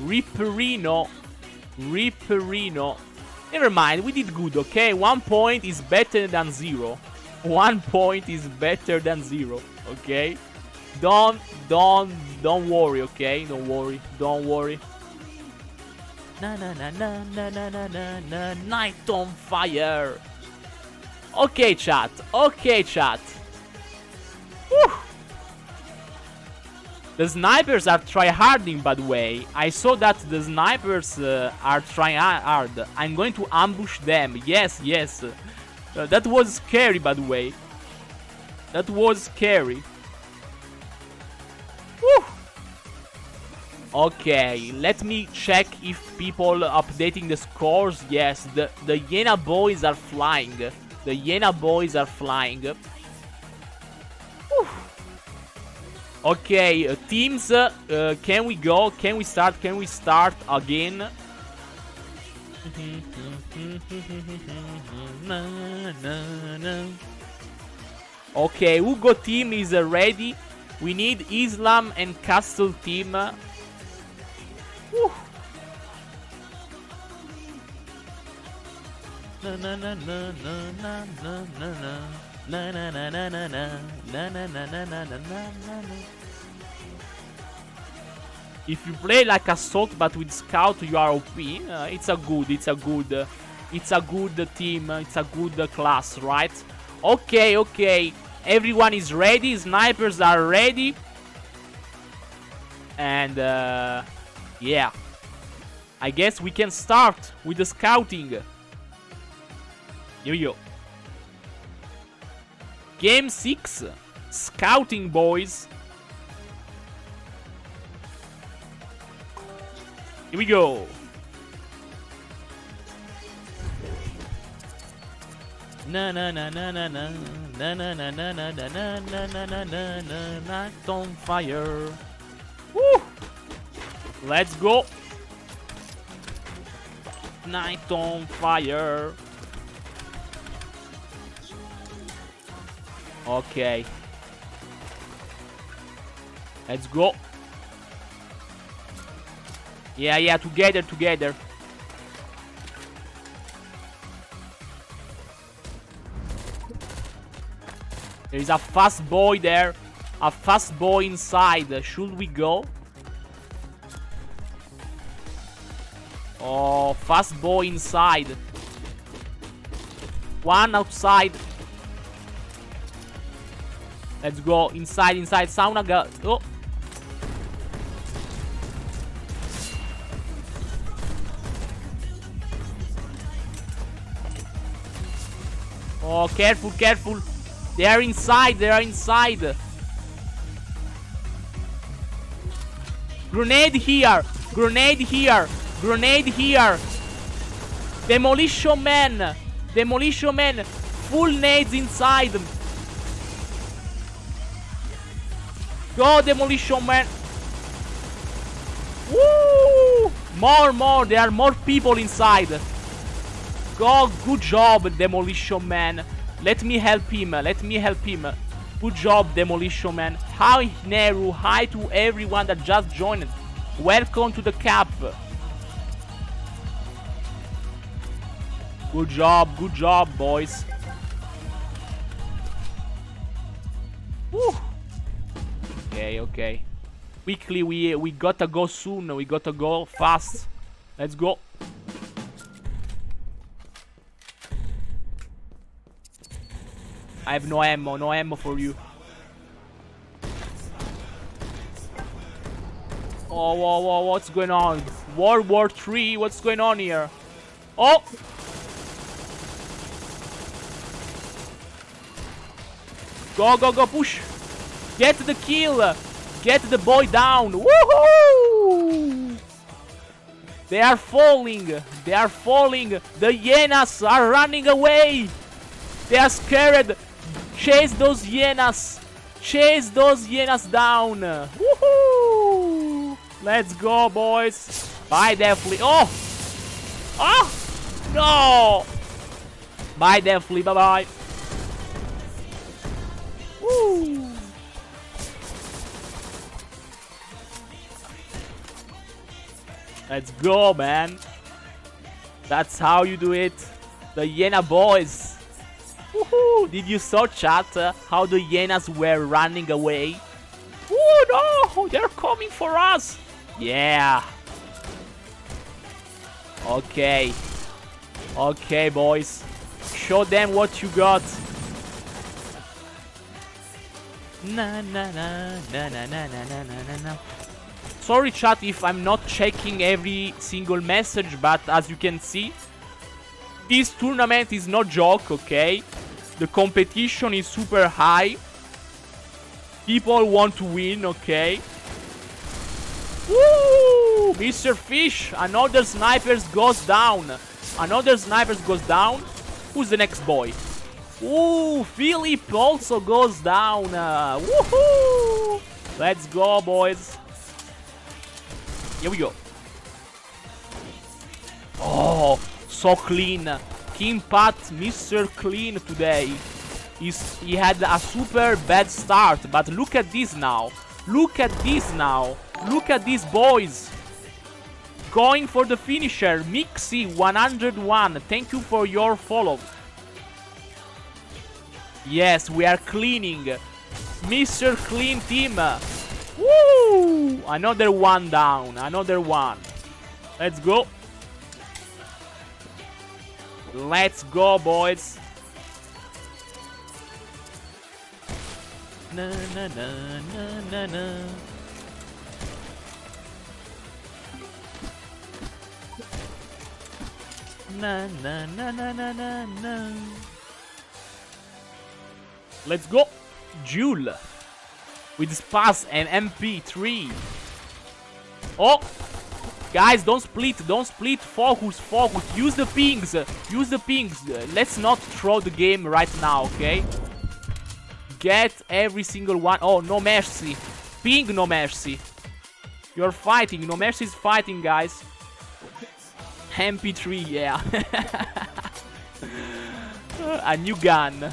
Ripperino. Ripperino. Never mind, we did good, okay? One point is better than zero. One point is better than zero, okay? Don't, don't, don't worry, okay? Don't worry, don't worry. Na na na na na na na na na Night on fire. Okay, chat. Okay, chat. Whew. The snipers are tryharding, by the way. I saw that the snipers uh, are trying hard. I'm going to ambush them. Yes, yes. Uh, that was scary, by the way. That was scary. Okay, let me check if people updating the scores. Yes, the, the Yena boys are flying. The Yena boys are flying. Okay, uh, teams, uh, can we go? Can we start? Can we start again? okay, Hugo team is uh, ready. We need Islam and Castle team. Na na na na na na na na na na na na na na na na na na na na na na If you play like assault but with scout you are OP, uh, it's a good, it's a good, uh, it's a good team, it's a good uh, class, right? Okay, okay, everyone is ready, snipers are ready, and uh, yeah, I guess we can start with the scouting. We go. Game 6. Scouting, boys. Here we go. Na na na na na na na na na na na na na na na na na na Night on fire. Woo! Let's go. Night on fire. Okay. Let's go. Yeah, yeah, together, together. There is a fast boy there. A fast boy inside. Should we go? Oh, fast boy inside. One outside. Let's go inside, inside. Sauna go. Oh. Oh, careful, careful. They are inside, they are inside. Grenade here, grenade here, grenade here. Demolition man, demolition man. Full nades inside. Go, Demolition Man! Woo! More, more! There are more people inside! Go, good job, Demolition Man! Let me help him, let me help him. Good job, Demolition Man. Hi, Neru. Hi to everyone that just joined. Welcome to the cap. Good job, good job, boys. Woo! Okay, okay. Quickly, we we gotta go soon. We gotta go fast. Let's go. I have no ammo, no ammo for you. Oh, whoa, whoa, what's going on? World War 3, what's going on here? Oh! Go, go, go, push! Get the kill! Get the boy down! Woohoo! They are falling! They are falling! The hyenas are running away! They are scared! Chase those hyenas! Chase those hyenas down! Woohoo! Let's go, boys! Bye, Deathly. Oh! Oh! No! Bye, Deathly. Bye-bye. Woo! Let's go, man. That's how you do it. The Yena boys. Woohoo! Did you saw chat uh, how the Yenas were running away? Oh no! They're coming for us! Yeah! Okay. Okay, boys. Show them what you got. Na na na na na na na na na na. Sorry chat if I'm not checking every single message, but as you can see, this tournament is no joke, okay? The competition is super high. People want to win, okay? Woo! Mr. Fish, another snipers goes down. Another snipers goes down. Who's the next boy? Ooh, Philip also goes down. Uh, woohoo! Let's go, boys. Here we go. Oh, so clean. King Pat, Mr. Clean today. He's, he had a super bad start, but look at this now. Look at this now. Look at these boys. Going for the finisher. Mixi 101. Thank you for your follow. Yes, we are cleaning. Mr. Clean Team. Woo! Another one down. Another one. Let's go. Let's go, boys. Na na na na na na. Na na na na. Let's go, Jule, with Spas and MP3. Oh, guys, don't split, don't split. Focus, focus. Use the pings, use the pings. Let's not throw the game right now, okay? Get every single one. Oh, no mercy. Ping, no mercy. You're fighting. No mercy is fighting, guys. MP3, yeah. A new gun.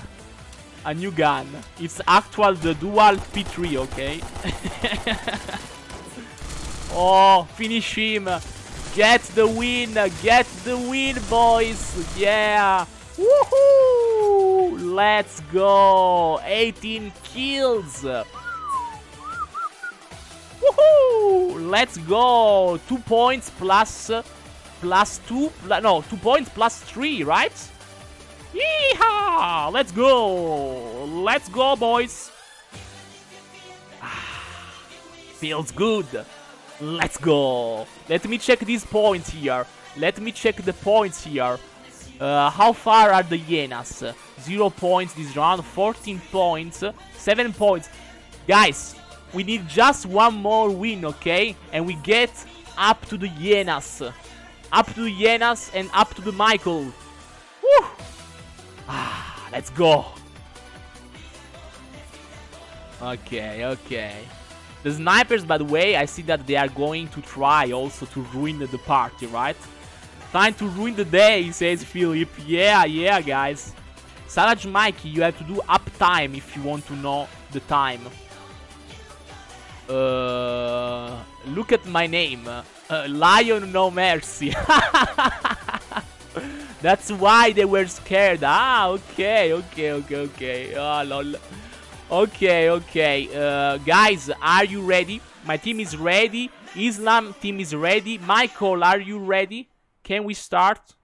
A new gun. It's actual the dual P3, okay? oh, finish him. Get the win. Get the win, boys. Yeah. Woohoo! Let's go. 18 kills. Woohoo! Let's go. Two points plus plus two. no, two points plus three, right? Yeehaw! Let's go! Let's go, boys! Feels good. Let's go. Let me check these points here. Let me check the points here. Uh, how far are the hyenas? Zero points this round, 14 points, 7 points. Guys, we need just one more win, okay? And we get up to the hyenas. Up to the hyenas and up to the Michael. Let's go. Okay, okay. The snipers, by the way, I see that they are going to try also to ruin the party, right? Time to ruin the day, says Philip. Yeah, yeah, guys. Savage Mikey, you have to do uptime if you want to know the time. Uh, look at my name. Uh, Lion No Mercy. That's why they were scared. Ah, okay, okay, okay, okay. Oh, lol. Okay, okay. Uh, guys, are you ready? My team is ready. Islam team is ready. Michael, are you ready? Can we start?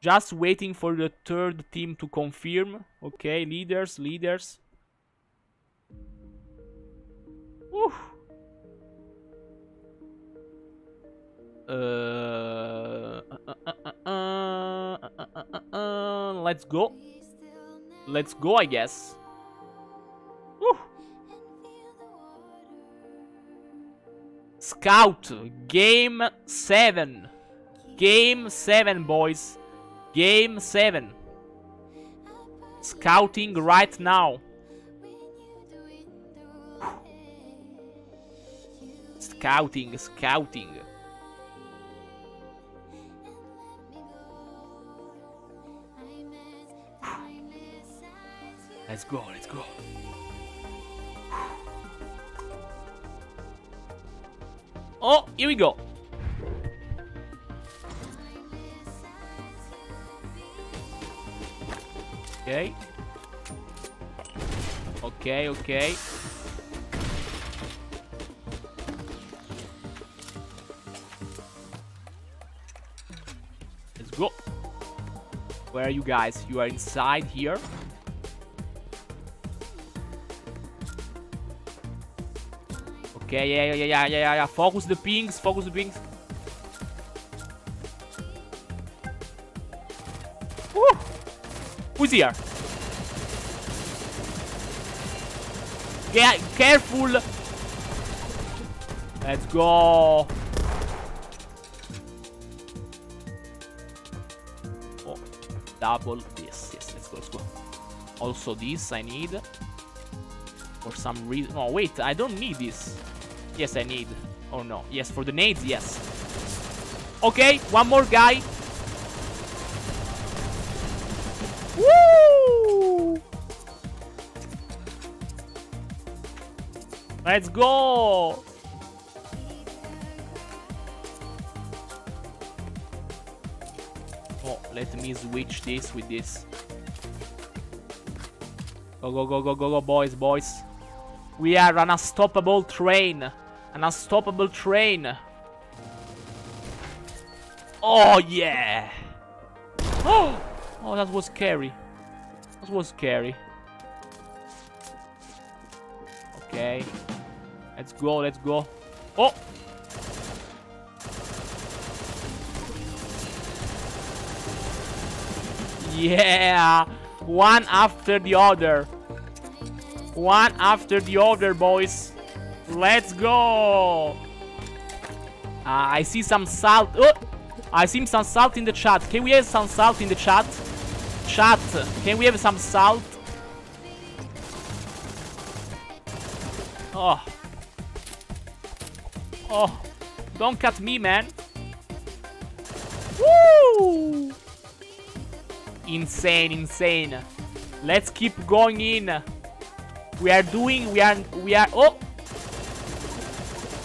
Just waiting for the third team to confirm. Okay, leaders, leaders. Uh, let's go. Let's go, I guess. Woo. Scout, game 7. Game 7, boys. Game 7. Scouting right now. Scouting, scouting. let's go, let's go. Oh, here we go. Okay. Okay, okay. Let's go. Where are you guys? You are inside here. Okay, yeah, yeah, yeah, yeah, yeah, yeah. Focus the pings, focus the pings. Woo! Who's here? Get careful. Let's go. Oh, double this. Yes, let's go, let's go. Also this I need. For some reason. Oh, wait, I don't need this. Yes, I need. Oh, no. Yes, for the nades, yes. Okay, one more guy. Woo! Let's go! Oh, let me switch this with this. Go, go, go, go, go, go, boys, boys. We are an unstoppable train. An unstoppable train. Oh, yeah. Oh, oh that was scary. That was scary. Okay. Let's go, let's go. Oh! Yeah! One after the other. One after the other, boys. Let's go! Uh, I see some salt. Oh! I see some salt in the chat. Can we have some salt in the chat? Chat, can we have some salt? Oh. Oh. Don't cut me, man. Woo! Insane, insane. Let's keep going in. We are doing, we are, we are, oh!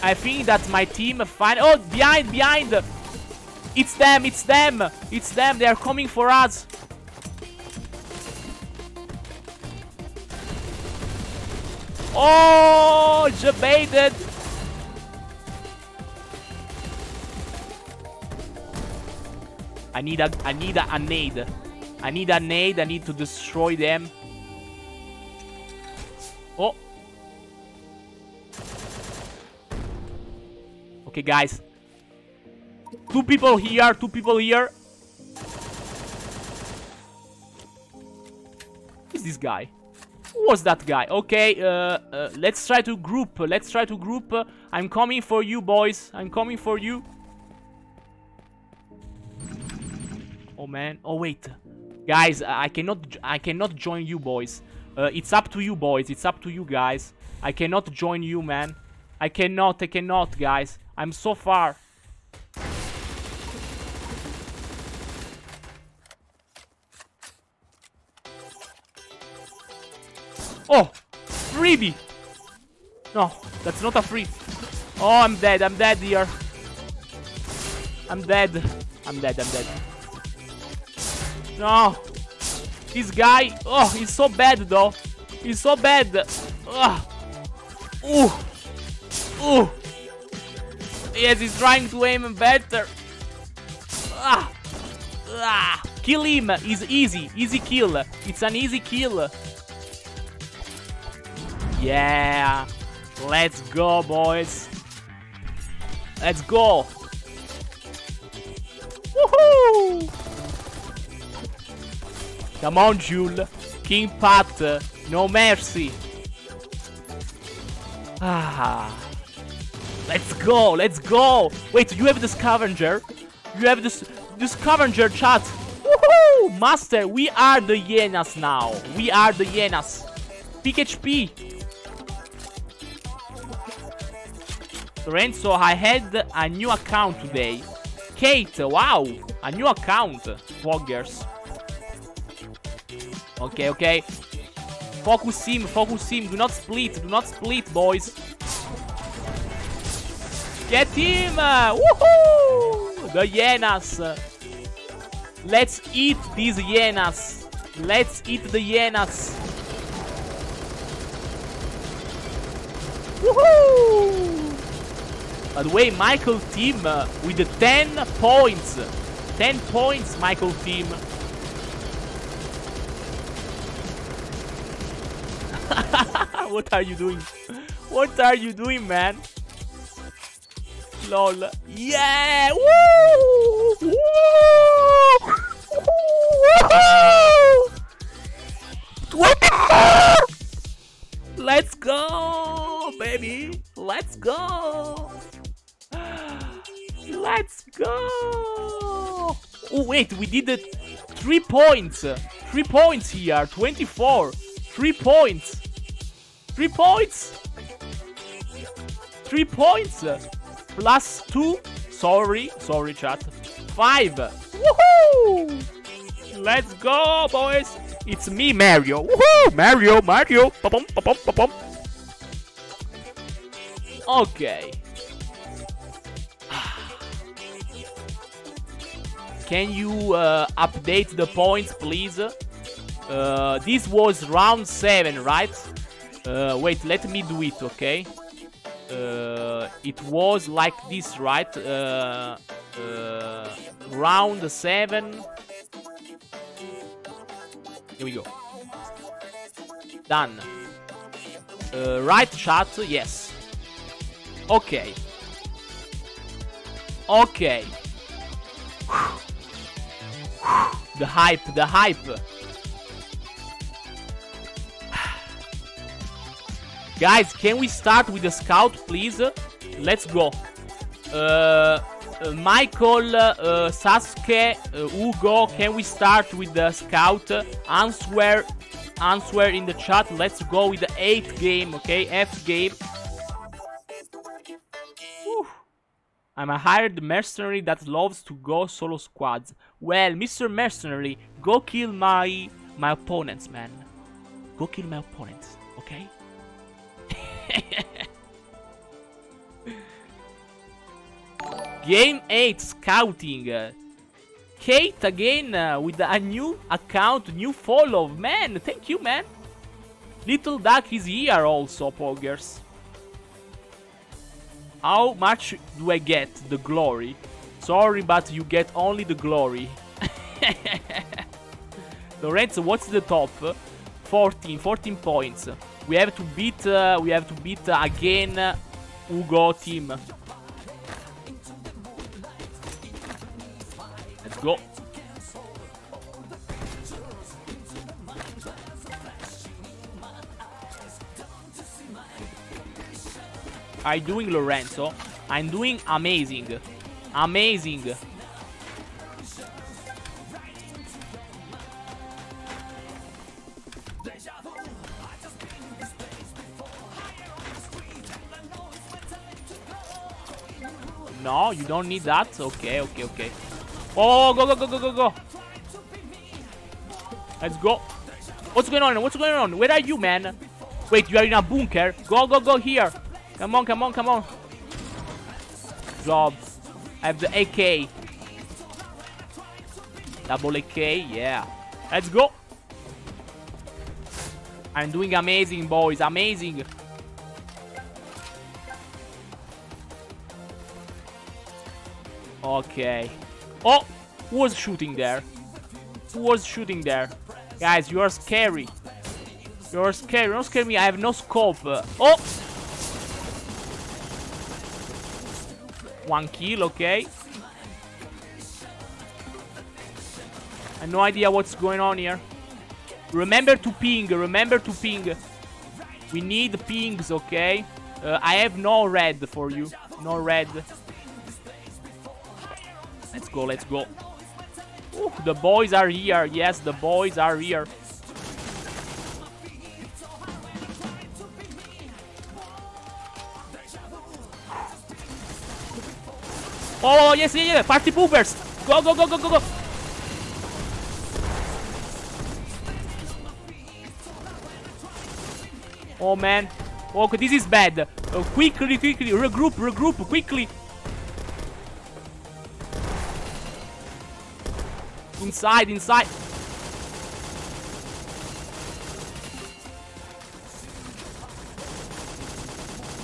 I think that my team find, oh, behind, behind! It's them, it's them! It's them, they are coming for us! Oh, debated. I need a I need a, a nade. I need a nade. I need to destroy them. Okay, guys. Two people here. Two people here. Who's this guy? Who was that guy? Okay, uh, uh, let's try to group. Let's try to group. I'm coming for you, boys. I'm coming for you. Oh man. Oh wait, guys. I cannot. I cannot join you, boys. Uh, it's up to you, boys. It's up to you, guys. I cannot join you, man. I cannot. I cannot, guys. I'm so far. Oh! Freebie! No, that's not a free. Oh, I'm dead. I'm dead here. I'm dead. I'm dead. I'm dead. No! This guy... Oh, he's so bad, though. He's so bad. Ugh. Ooh! Ooh! Yes, he's trying to aim better. Ah! Ah! Kill him! It's easy. Easy kill. It's an easy kill. Yeah. Let's go, boys. Let's go. Woohoo! Come on, Jules. King Pat. No mercy. Ah. Let's go. Let's go. Wait, you have the scavenger? You have this the scavenger chat. Woohoo! Master, we are the hyenas now. We are the hyenas. Peak HP. Lorenzo, I had a new account today. Kate, wow, a new account. Vloggers. Okay, okay. Focus him, focus him. Do not split, do not split, boys. Get him! Woohoo! The hyenas. Let's eat these hyenas. Let's eat the hyenas. Woohoo! By the way, Michael team uh, with the 10 points. 10 points, Michael team. what are you doing? What are you doing, man? Lol. Yeah! Woo! Woo! Woo! 24! Let's go, baby. Let's go. Let's go. Oh, wait, we did it. Three points. Three points here. 24. Three points. Three points. Three points. Plus two. Sorry. Sorry, chat. Five. Woohoo! Let's go, boys. It's me, Mario. Woohoo! Mario, Mario. Ba-bum, ba-bum, ba-bum. Okay. Can you uh, update the points, please? Uh, this was round 7, right? Uh, wait, let me do it, okay? Uh, it was like this, right? Uh, uh, round 7. Here we go. Done. Uh, right chat, yes. Okay. Okay. The hype, the hype. Guys, can we start with the scout, please? Let's go. Uh, uh, Michael, uh, Sasuke, uh, Hugo, can we start with the scout? Answer, answer in the chat. Let's go with the 8th game, okay? F game. Whew. I'm a hired mercenary that loves to go solo squads. Well, Mr. Mercenary, go kill my my opponents, man. Go kill my opponents? Game 8 Scouting. Kate again uh, with a new account, new follow. Man, thank you, man. Little Duck is here also, Poggers. How much do I get? The glory? Sorry, but you get only the glory. Lorenzo, what's the top? 14, 14 points. We have to beat, uh, we have to beat uh, again uh, Hugo team. Let's go. I'm doing Lorenzo. I'm doing amazing. Amazing. You don't need that. Okay, okay, okay. Oh, go, go, go, go, go, go. Let's go. What's going on? What's going on? Where are you, man? Wait, you are in a bunker? Go, go, go here. Come on, come on, come on. Job. I have the AK. Double AK, yeah. Let's go. I'm doing amazing, boys. Amazing. Okay. Oh! Was shooting there? Was shooting there? Guys, you are scary. You're scary. Don't scare me. I have no scope. oh! One kill, okay. I have no idea what's going on here. Remember to ping. Remember to ping. We need pings, okay? Uh, I have no red for you. No red. Let's go, let's go. Ooh, the boys are here. Yes, the boys are here. Oh, yes, yes, yes. Party poopers. Go, go, go, go, go, go. Oh, man. Okay, this is bad. Uh, quickly, quickly. Regroup, regroup, quickly. Inside, inside.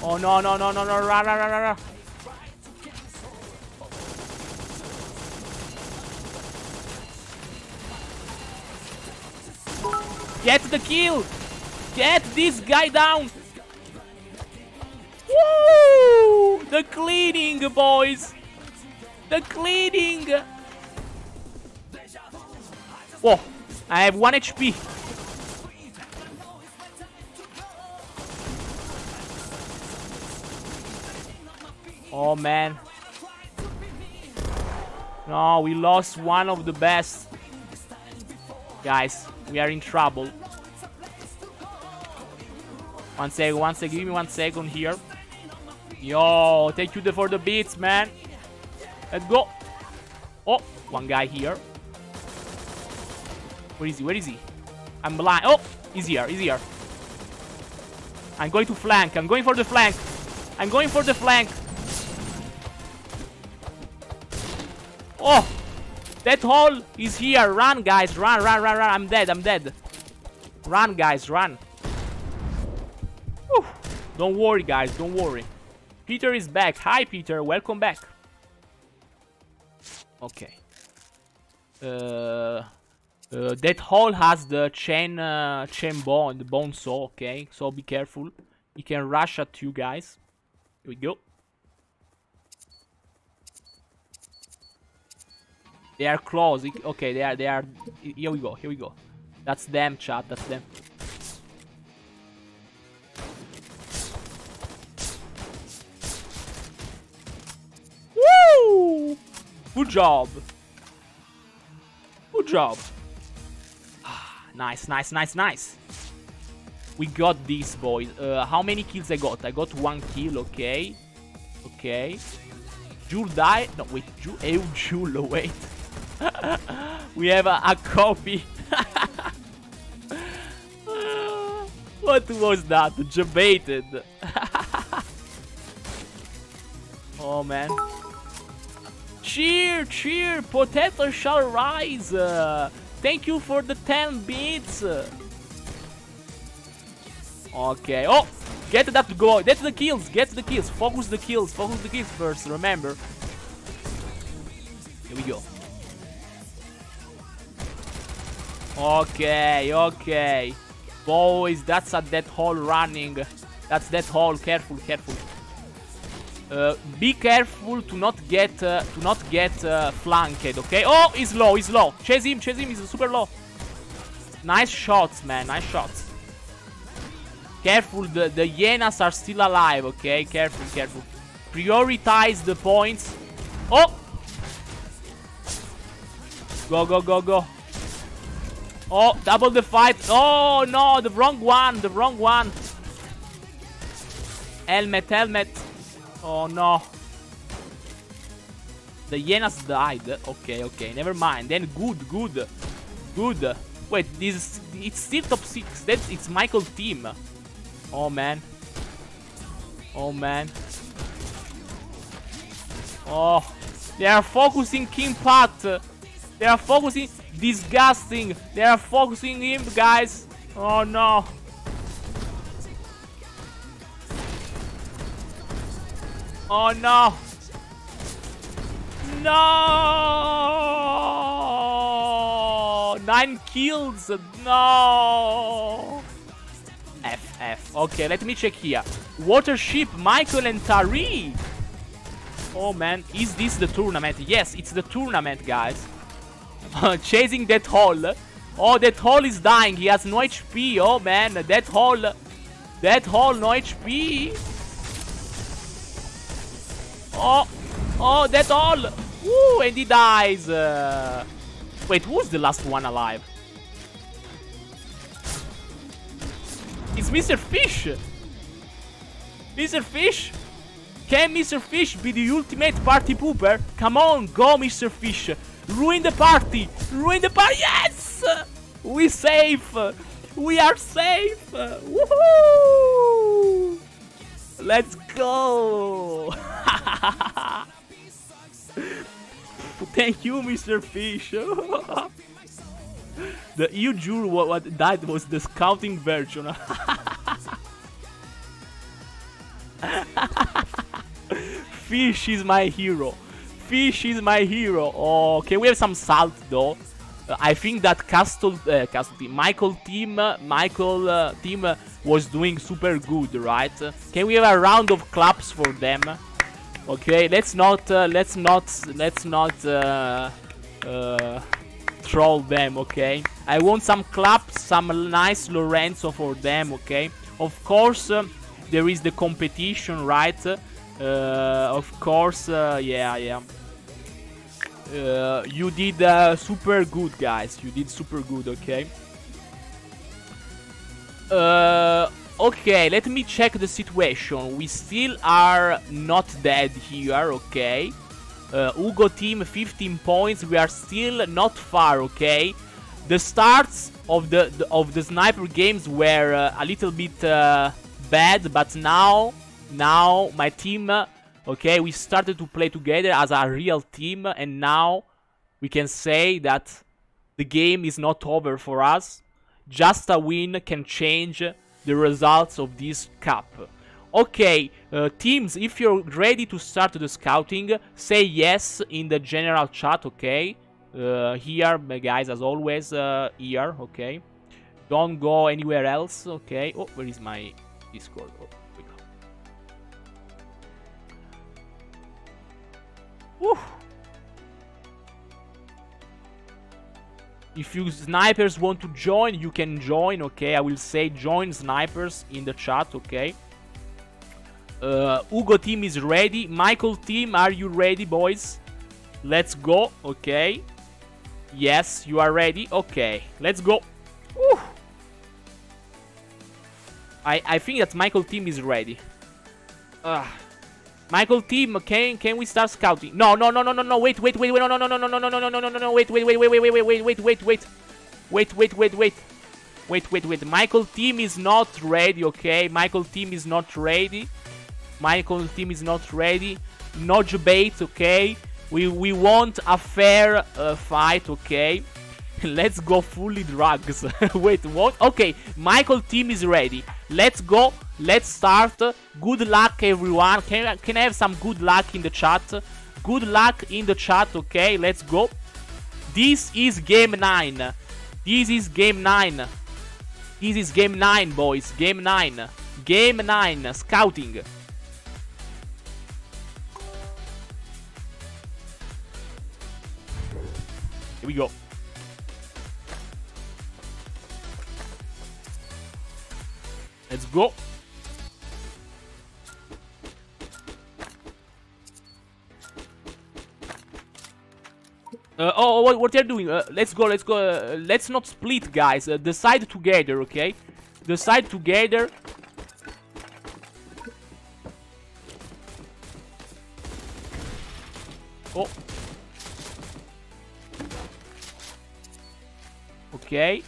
Oh, no, no, no, no, no. Ra, ra, ra, ra, ra. Get the kill! Get this guy down! Woo! The cleaning, boys! The cleaning! Whoa! I have 1 HP. Oh man. No, we lost one of the best. Guys, we are in trouble. One second, one second, give me one second here. Yo, thank you for the beats, man. Let's go. Oh, one guy here. Where is he? Where is he? I'm blind. Oh, he's here. He's here. I'm going to flank. I'm going for the flank. I'm going for the flank. Oh, that hole is here. Run, guys. Run, run, run, run. I'm dead. I'm dead. Run, guys. Run. Whew. Don't worry, guys. Don't worry. Peter is back. Hi, Peter. Welcome back. Okay. Uh, uh, that hole has the chain uh, chain bone, the bone saw. Okay, so be careful. He can rush at you guys. Here we go. They are close. Okay, they are. They are. Here we go. Here we go. That's them, chat. That's them. Woo! Good job. Good job. Nice, nice, nice, nice. We got this, boys. Uh, how many kills I got? I got one kill, okay. Okay. Jule died. No, wait. Jule. Oh, Jule, wait. we have a, a copy. what was that? Debated. oh, man. Cheer, cheer, potato shall rise. Uh, thank you for the 10 bits. Okay. Oh, get that go. Get the kills. Get the kills. Focus the kills. Focus the kills first. Remember. Here we go. Okay, okay. Boys, that's a dead hole running. That's dead hole. Careful, careful. Uh, be careful to not get uh, to not get uh, flanked, okay? Oh, he's low, he's low. Chase him, chase him, he's super low. Nice shots, man, nice shots. Careful, the, the hyenas are still alive, okay? Careful, careful. Prioritize the points. Oh! Go, go, go, go. Oh, double the fight. Oh, no, the wrong one, the wrong one. Helmet, helmet. Oh no. The hyenas died. Okay, okay, never mind. Then good, good, good. Wait, this it's still top six. That's it's Michael team. Oh man. Oh man. Oh, they are focusing King Pat. They are focusing. Disgusting. They are focusing him, guys. Oh no. Oh no! No! Nine kills! No! F, F. Okay, let me check here. Watership, Michael and Tari! Oh man, is this the tournament? Yes, it's the tournament, guys. Chasing that hole. Oh, that hole is dying. He has no HP. Oh man, that hole. That hole, no HP. Oh, oh, that's all. Woo, and he dies. Uh, wait, who's the last one alive? It's Mr. Fish. Mr. Fish? Can Mr. Fish be the ultimate party pooper? Come on, go Mr. Fish. Ruin the party. Ruin the party. Yes! We safe. We are safe. Woohoo! Let's go! Thank you, Mr. Fish. the usual what, what that was the scouting version. Fish is my hero. Fish is my hero. Oh, okay, we have some salt though. Uh, I think that Castle, uh, Castle team, Michael team, uh, Michael uh, team uh, was doing super good, right? Can we have a round of claps for them? Okay, let's not, uh, let's not, let's not troll them. Okay, I want some claps, some nice Lorenzo for them. Okay, of course there is the competition, right? of course, yeah, yeah. Uh, you did uh, super good, guys. You did super good, okay? Uh, okay, let me check the situation. We still are not dead here, okay? Uh, Ugo team 15 points. We are still not far, okay? The starts of the, the of the sniper games were uh, a little bit uh, bad, but now now my team Okay, we started to play together as a real team and now we can say that the game is not over for us. Just a win can change the results of this cup. Okay, uh, teams, if you're ready to start the scouting, say yes in the general chat, okay? Uh, here, guys, as always, uh, here, okay? Don't go anywhere else, okay? Oh, where is my Discord? Oh. Woo. If you snipers want to join, you can join, okay? I will say join snipers in the chat, okay? Uh, Ugo team is ready. Michael team, are you ready, boys? Let's go, okay? Yes, you are ready. Okay, let's go. Woo. I, I think that Michael team is ready. Ugh. Michael team, can can we start scouting? No, no, no, no, no, no. Wait, wait, wait, wait. No, no, no, no, no, no, no, no, no, no, no, no, no. Wait, wait, wait, wait, wait, wait, wait, wait, wait, wait. Wait, wait, wait, wait. Wait, wait, wait. Michael team is not ready, okay? Michael team is not ready. Michael team is not ready. No debate, okay? We we want a fair uh, fight, okay? Let's go fully drugs. Wait, what? Okay, Michael team is ready. Let's go. Let's start. Good luck, everyone. Can, can I have some good luck in the chat? Good luck in the chat, okay? Let's go. This is game 9. This is game 9. This is game 9, boys. Game 9. Game 9. Scouting. Here we go. Let's go. Uh, oh, what, what they're doing? Uh, let's go, let's go. Uh, let's not split, guys. Uh, decide together, okay? Decide together. Oh. Okay.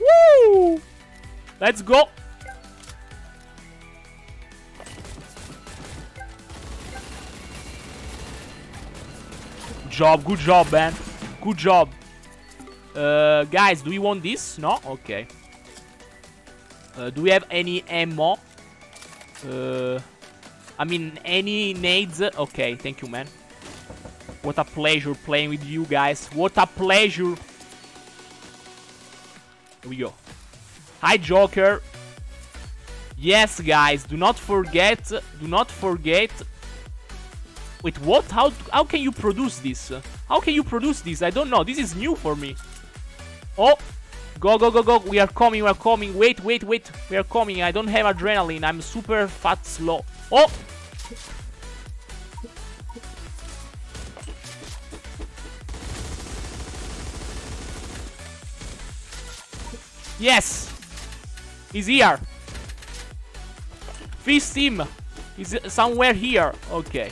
Woo! Let's go. Job, good job, man. Good job. Uh, guys, do we want this? No? Okay. Uh, do we have any ammo? Uh, I mean, any nades? Okay, thank you, man. What a pleasure playing with you guys. What a pleasure. Here we go. Hi, Joker. Yes, guys, do not forget, do not forget... Wait, what? How, how can you produce this? How can you produce this? I don't know. This is new for me. Oh! Go, go, go, go. We are coming, we are coming. Wait, wait, wait. We are coming. I don't have adrenaline. I'm super fat slow. Oh! Yes! He's here. Feast him. He's somewhere here. Okay.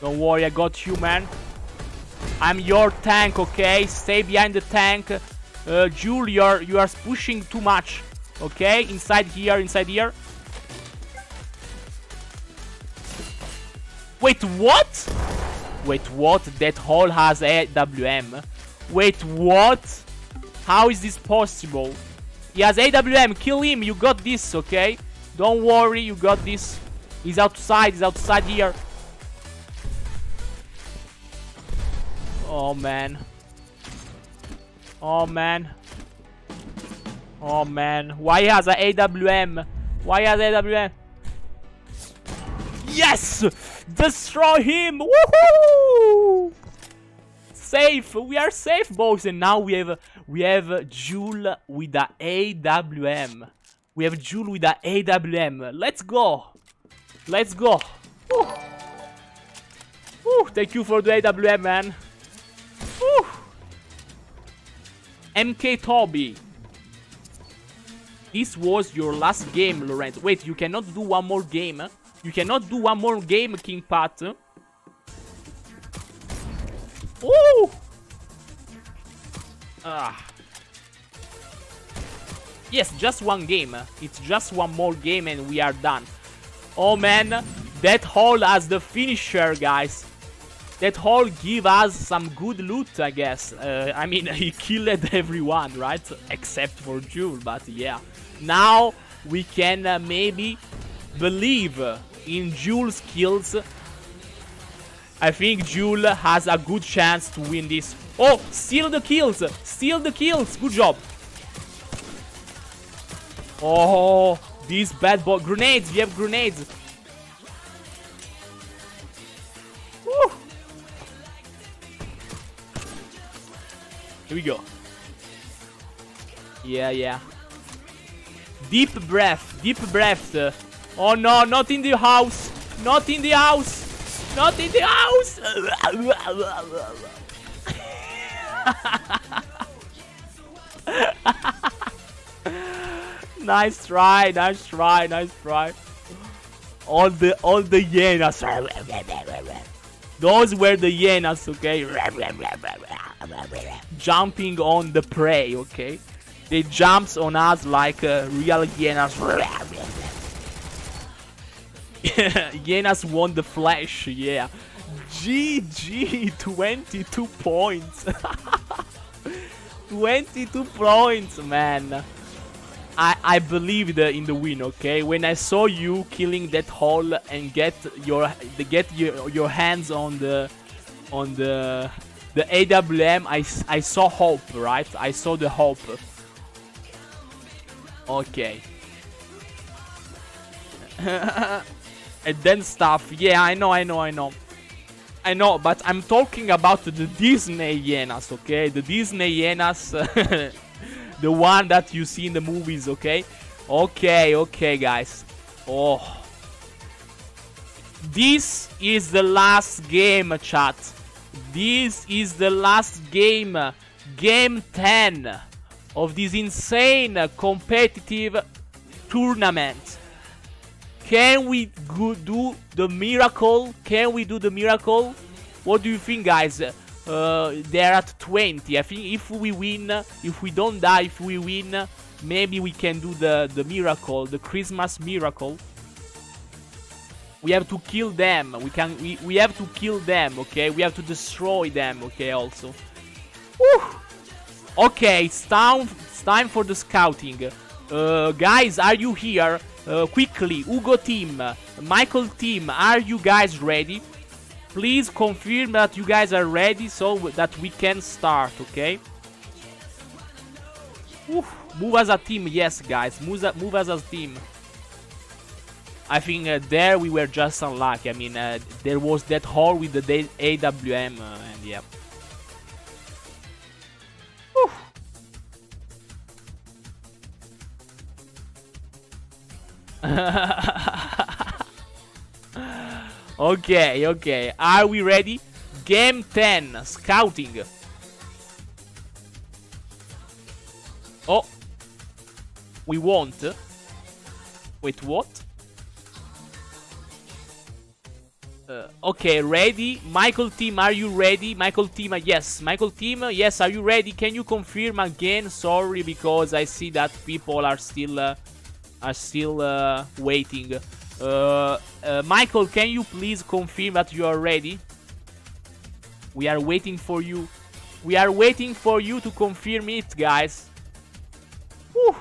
Don't worry, I got you, man. I'm your tank, okay? Stay behind the tank. Uh, Jule, you're, you are pushing too much. Okay? Inside here, inside here. Wait, what? Wait, what? That hole has AWM. Wait, what? How is this possible? He has AWM, kill him, you got this, okay? Don't worry, you got this. He's outside, he's outside here. Oh, man. Oh, man. Oh, man. Why has a AWM? Why has AWM? Yes! Destroy him! Woohoo! Safe! We are safe, boys! And now we have we have Jewel with the AWM. We have Jewel with the AWM. Let's go! Let's go! Woo. Woo. Thank you for the AWM, man. MK Toby. This was your last game, Lorenzo. Wait, you cannot do one more game? You cannot do one more game, King Pat. Oh! Ah. Yes, just one game. It's just one more game and we are done. Oh man, that hole has the finisher, guys. That hole give us some good loot, I guess. Uh, I mean, he killed everyone, right? Except for Jewel, but yeah. Now we can uh, maybe believe in Jewel's kills. I think Jewel has a good chance to win this. Oh, steal the kills! Steal the kills! Good job! Oh, these bad boy grenades! We have grenades! Woo. Here we go. Yeah, yeah. Deep breath, deep breath. Oh no, not in the house! Not in the house! Not in the house! nice try, nice try, nice try. All the all the hyenas. Those were the hyenas, okay? Jumping on the prey, okay? They jumps on us like uh, real hyenas. Hyenas won the flash, yeah. GG, 22 points. 22 points, man. I, I believed in the win, okay? When I saw you killing that hole and get your get your, your hands on the on the the AWM, I, I saw hope, right? I saw the hope. Okay. and then stuff. Yeah, I know, I know, I know. I know, but I'm talking about the Disney hyenas, okay? The Disney hyenas, the one that you see in the movies, okay? Okay, okay, guys. Oh. This is the last game, chat. This is the last game. Game 10 of this insane competitive tournament. Can we do the miracle? Can we do the miracle? What do you think, guys? Uh, they're at 20. I think if we win, if we don't die, if we win, maybe we can do the, the miracle, the Christmas miracle. We have to kill them. We can. We, we have to kill them. Okay. We have to destroy them. Okay. Also. Okay. It's time. It's time for the scouting. Uh, guys, are you here? Uh, quickly, Hugo team, Michael team, are you guys ready? Please confirm that you guys are ready so that we can start, okay? Move as a team, yes, guys. Move, move as a team. I think uh, there we were just unlucky. I mean, uh, there was that hole with the AWM, uh, and yeah. okay, okay. Are we ready? Game 10, scouting. Oh. We won't. Wait, what? Uh, okay, ready. Michael team, are you ready? Michael team, uh, yes. Michael team, uh, yes, are you ready? Can you confirm again? Sorry, because I see that people are still uh, are still uh, waiting. Uh, Michael, can you please confirm that you are ready? We are waiting for you. We are waiting for you to confirm it, guys. Whew.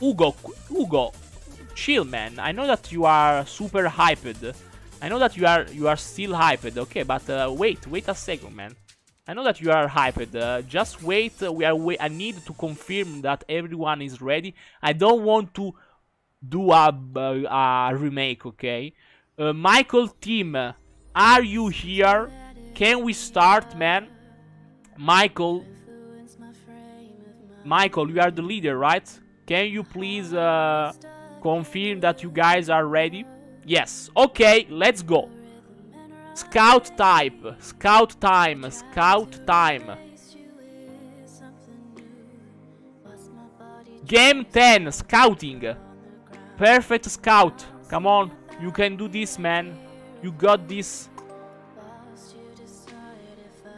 Ugo, Ugo, chill, man. I know that you are super hyped. I know that you are you are still hyped, okay? But uh, wait, wait a second, man. I know that you are hyped. Uh, just wait. We are. I need to confirm that everyone is ready. I don't want to do a, a, a remake, okay? Uh, Michael team, are you here? Can we start, man? Michael. Michael, you are the leader, right? Can you please uh, confirm that you guys are ready? Yes. Okay, let's go. Scout type. Scout time. Scout time. Game 10. Scouting. Perfect scout. Come on. You can do this, man. You got this.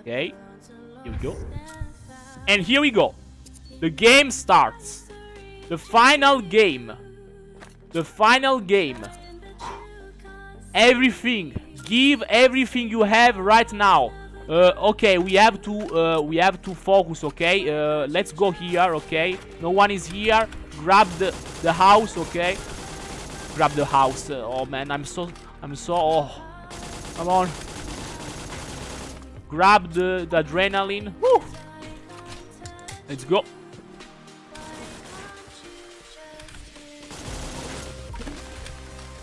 Okay. Here we go. And here we go. The game starts. The final game. The final game. Everything. Give everything you have right now. Uh, okay, we have to uh, we have to focus. Okay, uh, let's go here. Okay, no one is here. Grab the the house. Okay, grab the house. Uh, oh man, I'm so I'm so. Oh, come on. Grab the the adrenaline. Woo. Let's go.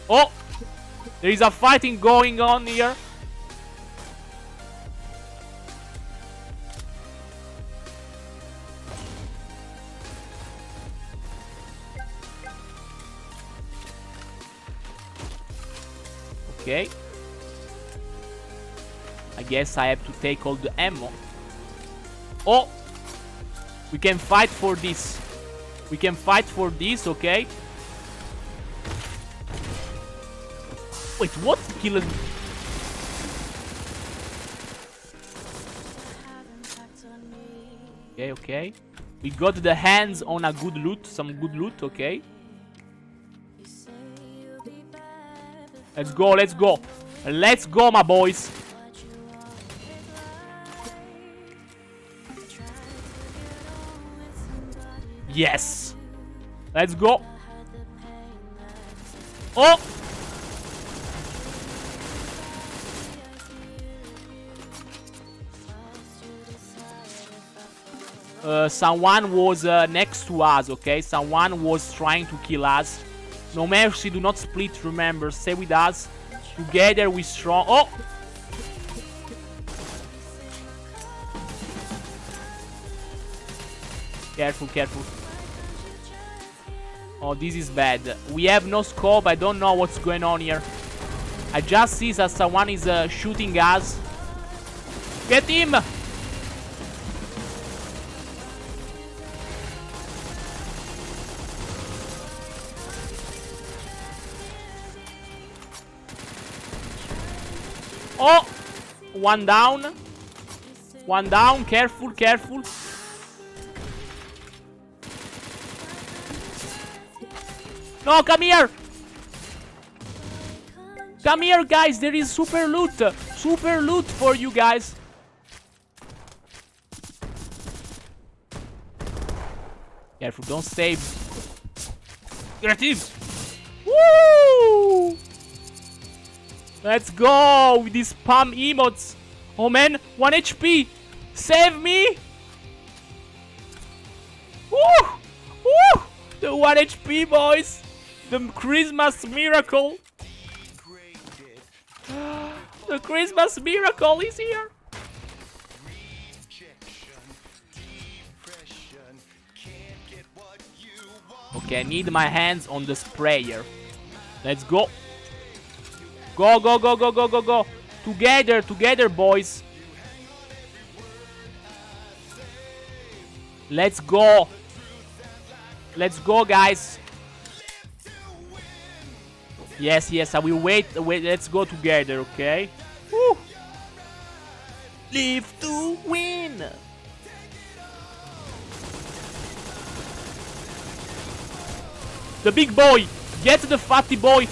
Oh! There is a fighting going on here. Okay. I guess I have to take all the ammo. Oh! We can fight for this. We can fight for this, okay? Wait, what? Killing... Okay, okay. We got the hands on a good loot, some good loot, okay. Let's go, let's go. Let's go, my boys. Yes. Let's go. Oh! Uh, someone was uh, next to us, okay? Someone was trying to kill us. No mercy, do not split, remember. Stay with us. Together we strong. Oh! Careful, careful. Oh, this is bad. We have no scope. I don't know what's going on here. I just see that someone is uh, shooting us. Get him! One down. One down. Careful, careful. No, come here! Come here, guys. There is super loot. Super loot for you guys. Careful, don't save. Creative! Woo! Let's go with these spam emotes. Oh man, 1 HP. Save me. Woo! Woo! The 1 HP, boys. The Christmas miracle. the Christmas miracle is here. Okay, I need my hands on the sprayer. Let's go. Go, go, go, go, go, go, go. Together, together, boys. Let's go. Let's go, guys. Yes, yes, I will wait. Wait, let's go together, okay? Woo. Live to win. The big boy. Get the fatty boy.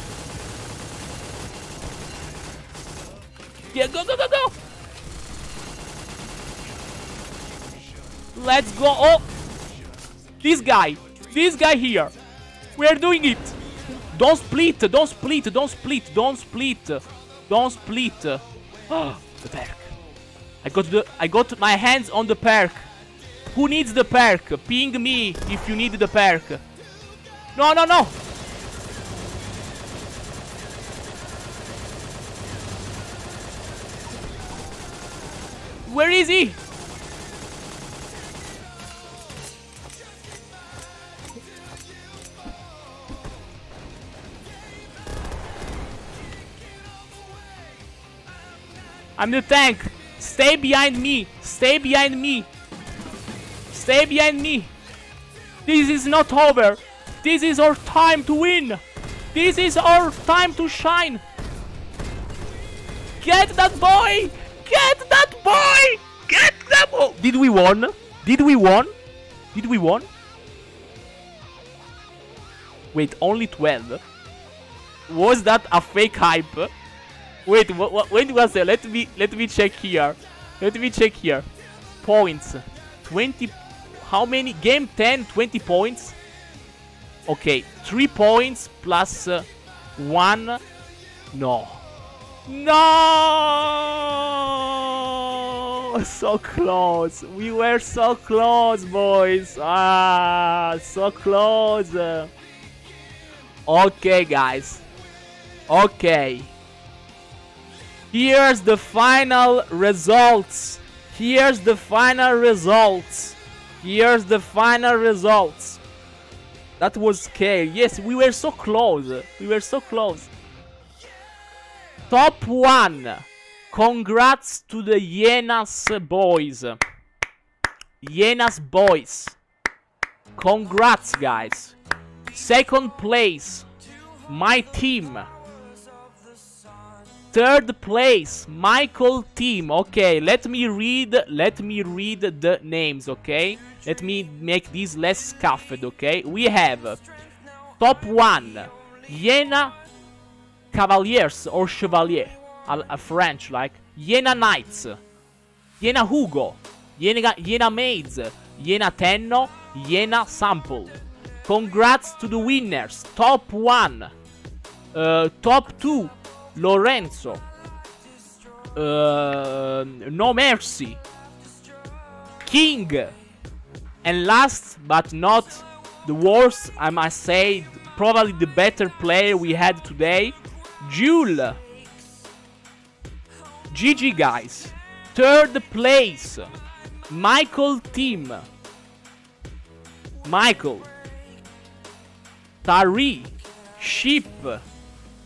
Yeah, go, go, go, go! Let's go. Oh! This guy. This guy here. We are doing it. Don't split. Don't split. Don't split. Don't split. Don't split. The perk. I got the I got my hands on the perk. Who needs the perk? Ping me if you need the perk. No, no, no. Where is he? I'm the tank. Stay behind me. Stay behind me. Stay behind me. This is not over. This is our time to win. This is our time to shine. Get that boy. Get that boy. Get boy. Did we won? Did we won? Did we won? Wait, only 12? Was that a fake hype? Wait, what, wait one second. Let me let me check here. Let me check here. Points. 20. How many? Game 10, 20 points. Okay, 3 points plus uh, 1. No. No! So close. We were so close, boys. Ah, so close. Okay, guys. Okay. Here's the final results. Here's the final results. Here's the final results. That was scary. Yes, we were so close. We were so close. Top 1. Congrats to the Yenas boys. Yenas boys. Congrats, guys. Second place. My team. Third place, Michael Team. Okay, let me read. Let me read the names. Okay, let me make this less scuffed. Okay, we have top one, Yena Cavaliers or Chevalier, a, a French like Yena Knights, Yena Hugo, Yena Maids, Yena Tenno, Yena Sample. Congrats to the winners. Top one, uh, top two. Lorenzo. Uh, no Mercy. King. And last but not the worst, I must say, probably the better player we had today, Jule. GG guys. Third place, Michael Team. Michael. Tari. Sheep.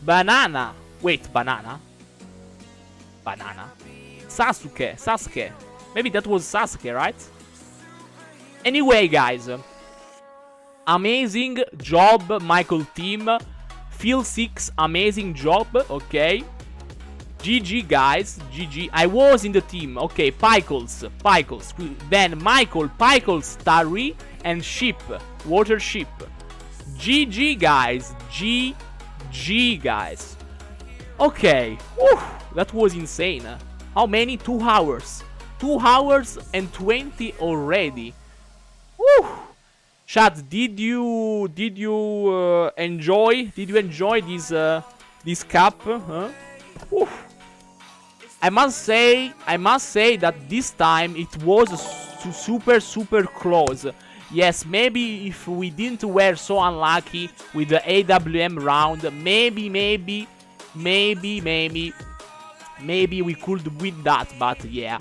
Banana. Wait, banana? Banana? Sasuke, Sasuke. Maybe that was Sasuke, right? Anyway, guys. Amazing job, Michael team. Phil 6, amazing job, okay. GG, guys. GG. I was in the team. Okay, Pickles. Pickles. Then Michael, Pickles, Tari, and Ship. Water Ship. GG, guys. GG, guys. Okay, Whew, that was insane. How many? Two hours. Two hours and 20 already. Whew. Chat, did you did you uh, enjoy did you enjoy this uh, this cup? Huh? I must say I must say that this time it was su super super close. Yes, maybe if we didn't were so unlucky with the AWM round, maybe maybe maybe, maybe, maybe we could win that, but yeah.